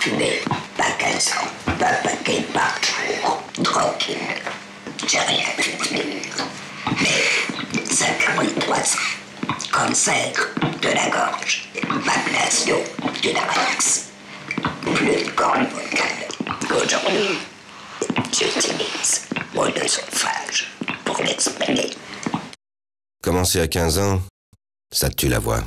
fumé, pas 15 ans, pas paquet par jour, tranquille. J'ai rien pu dire. Mais ça crie trois ans. Cancer de la gorge, ablation du larynx. Plus de corps vocale. Aujourd'hui, j'utilise mon œsophage pour l'exprimer. Commencer à 15 ans, ça tue la voix.